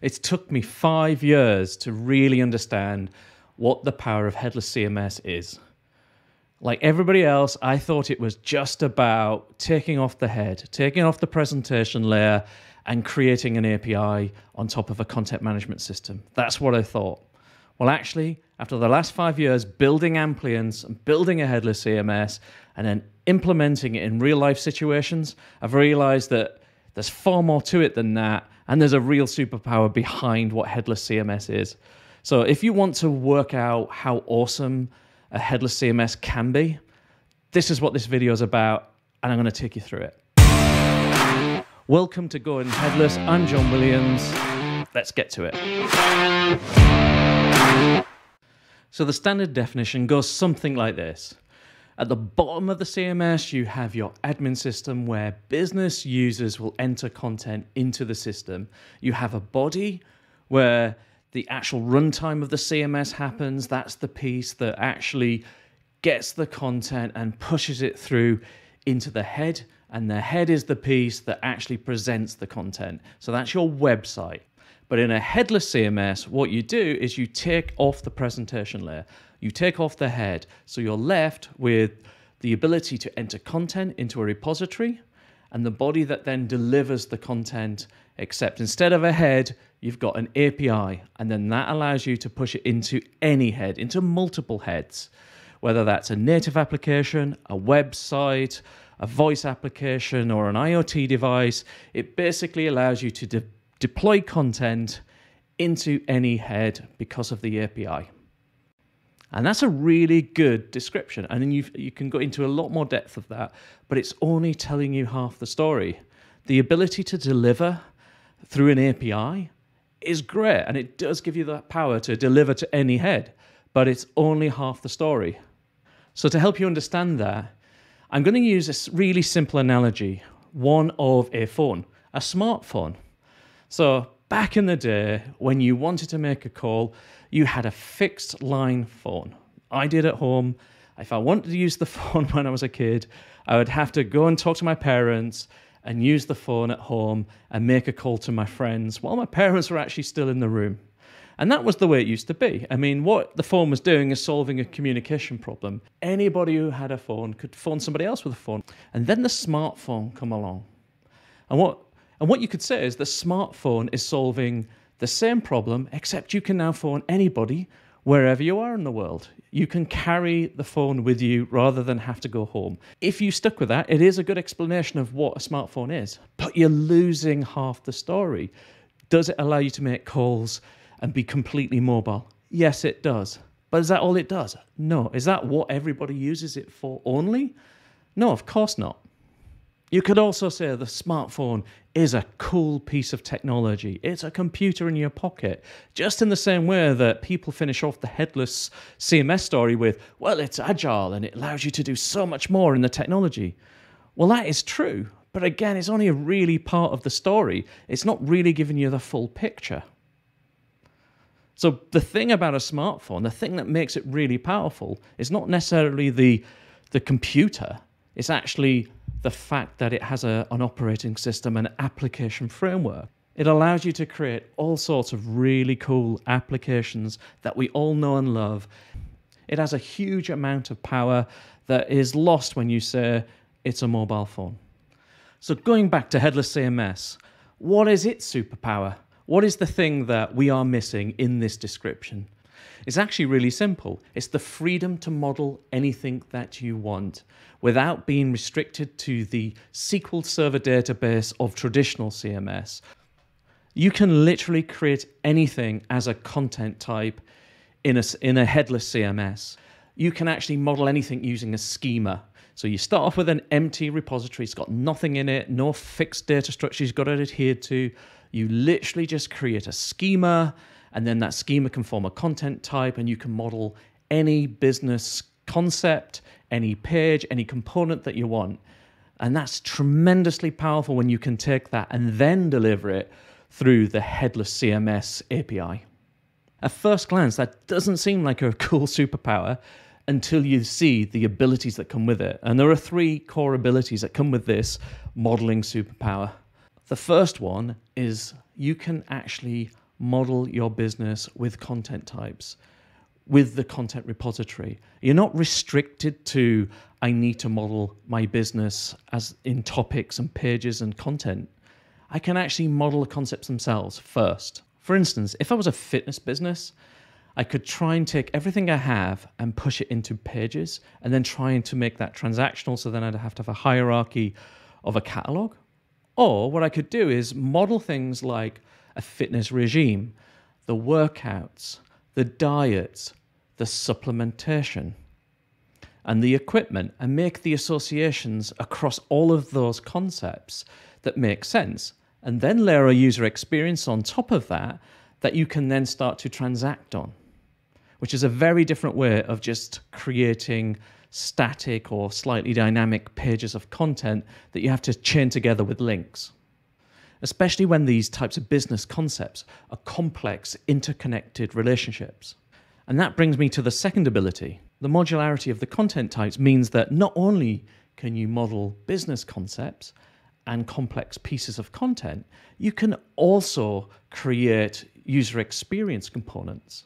It's took me five years to really understand what the power of headless CMS is. Like everybody else, I thought it was just about taking off the head, taking off the presentation layer, and creating an API on top of a content management system. That's what I thought. Well, actually, after the last five years building Amplience and building a headless CMS and then implementing it in real life situations, I've realized that there's far more to it than that. And there's a real superpower behind what headless CMS is. So if you want to work out how awesome a headless CMS can be, this is what this video is about. And I'm going to take you through it. Welcome to Going Headless. I'm John Williams. Let's get to it. So the standard definition goes something like this. At the bottom of the CMS, you have your admin system where business users will enter content into the system. You have a body where the actual runtime of the CMS happens. That's the piece that actually gets the content and pushes it through into the head. And the head is the piece that actually presents the content. So that's your website. But in a headless CMS, what you do is you take off the presentation layer, you take off the head. So you're left with the ability to enter content into a repository and the body that then delivers the content, except instead of a head, you've got an API. And then that allows you to push it into any head, into multiple heads, whether that's a native application, a website, a voice application, or an IoT device. It basically allows you to de- deploy content into any head because of the API. And that's a really good description. And then you you can go into a lot more depth of that, but it's only telling you half the story. The ability to deliver through an API is great, and it does give you that power to deliver to any head, but it's only half the story. So, to help you understand that, I'm going to use a really simple analogy one of a phone, a smartphone. So, back in the day, when you wanted to make a call, you had a fixed line phone. I did at home. If I wanted to use the phone when I was a kid, I would have to go and talk to my parents and use the phone at home and make a call to my friends while my parents were actually still in the room. And that was the way it used to be. I mean, what the phone was doing is solving a communication problem. Anybody who had a phone could phone somebody else with a phone. And then the smartphone come along. And what and what you could say is the smartphone is solving the same problem, except you can now phone anybody wherever you are in the world. You can carry the phone with you rather than have to go home. If you stuck with that, it is a good explanation of what a smartphone is, but you're losing half the story. Does it allow you to make calls and be completely mobile? Yes, it does. But is that all it does? No. Is that what everybody uses it for only? No, of course not. You could also say the smartphone is a cool piece of technology. It's a computer in your pocket. Just in the same way that people finish off the headless CMS story with, well, it's agile and it allows you to do so much more in the technology. Well, that is true. But again, it's only a really part of the story. It's not really giving you the full picture. So, the thing about a smartphone, the thing that makes it really powerful, is not necessarily the, the computer, it's actually the fact that it has a, an operating system and application framework. It allows you to create all sorts of really cool applications that we all know and love. It has a huge amount of power that is lost when you say it's a mobile phone. So, going back to headless CMS, what is its superpower? What is the thing that we are missing in this description? It's actually really simple. It's the freedom to model anything that you want without being restricted to the SQL Server database of traditional CMS. You can literally create anything as a content type in a, in a headless CMS. You can actually model anything using a schema. So you start off with an empty repository, it's got nothing in it, no fixed data structure you've got to adhere to. You literally just create a schema, and then that schema can form a content type, and you can model any business concept, any page, any component that you want. And that's tremendously powerful when you can take that and then deliver it through the headless CMS API. At first glance, that doesn't seem like a cool superpower until you see the abilities that come with it. And there are three core abilities that come with this modeling superpower. The first one is you can actually model your business with content types, with the content repository. You're not restricted to, I need to model my business as in topics and pages and content. I can actually model the concepts themselves first. For instance, if I was a fitness business, I could try and take everything I have and push it into pages and then trying to make that transactional. So then I'd have to have a hierarchy of a catalog. Or what I could do is model things like a fitness regime, the workouts, the diets, the supplementation, and the equipment, and make the associations across all of those concepts that make sense. And then layer a user experience on top of that that you can then start to transact on, which is a very different way of just creating static or slightly dynamic pages of content that you have to chain together with links especially when these types of business concepts are complex, interconnected relationships. And that brings me to the second ability. The modularity of the content types means that not only can you model business concepts and complex pieces of content, you can also create user experience components.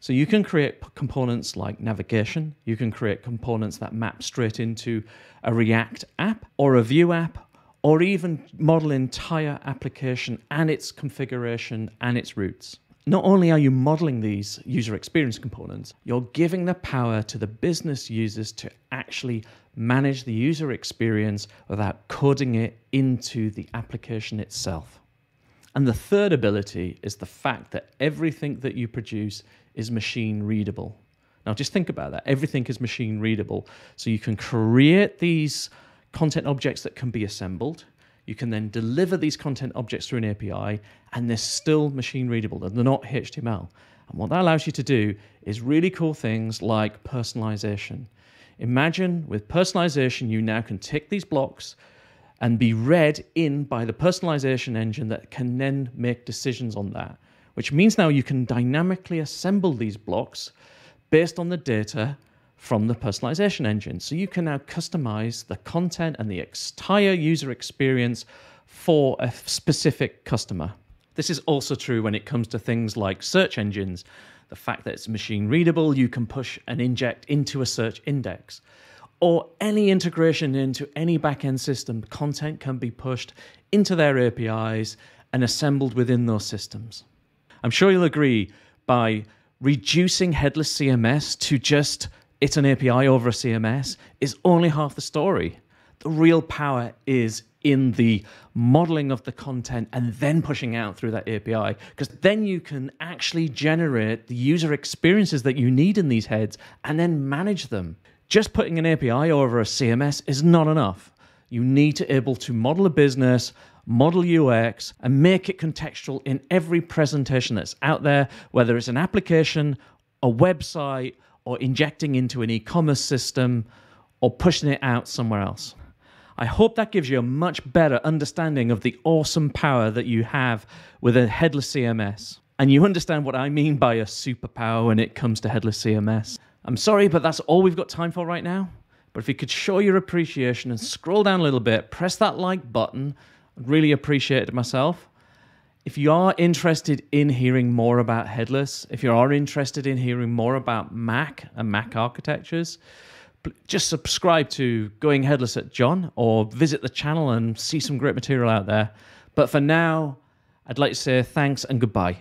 So you can create components like navigation, you can create components that map straight into a React app or a Vue app or even model entire application and its configuration and its routes. Not only are you modeling these user experience components, you're giving the power to the business users to actually manage the user experience without coding it into the application itself. And the third ability is the fact that everything that you produce is machine readable. Now, just think about that. Everything is machine readable. So you can create these content objects that can be assembled. You can then deliver these content objects through an API, and they're still machine readable. They're not HTML. And what that allows you to do is really cool things like personalization. Imagine with personalization, you now can tick these blocks and be read in by the personalization engine that can then make decisions on that, which means now you can dynamically assemble these blocks based on the data from the personalization engine. So you can now customize the content and the entire user experience for a specific customer. This is also true when it comes to things like search engines. The fact that it's machine readable, you can push and inject into a search index. Or any integration into any backend system, content can be pushed into their APIs and assembled within those systems. I'm sure you'll agree by reducing headless CMS to just it's an API over a CMS is only half the story. The real power is in the modeling of the content and then pushing out through that API, because then you can actually generate the user experiences that you need in these heads and then manage them. Just putting an API over a CMS is not enough. You need to be able to model a business, model UX, and make it contextual in every presentation that's out there, whether it's an application, a website, or injecting into an e commerce system or pushing it out somewhere else. I hope that gives you a much better understanding of the awesome power that you have with a headless CMS. And you understand what I mean by a superpower when it comes to headless CMS. I'm sorry, but that's all we've got time for right now. But if you could show your appreciation and scroll down a little bit, press that like button, I'd really appreciate it myself. If you are interested in hearing more about headless, if you are interested in hearing more about MACH and MACH architectures, just subscribe to Going Headless at John or visit the channel and see some great material out there. But for now, I'd like to say thanks and goodbye.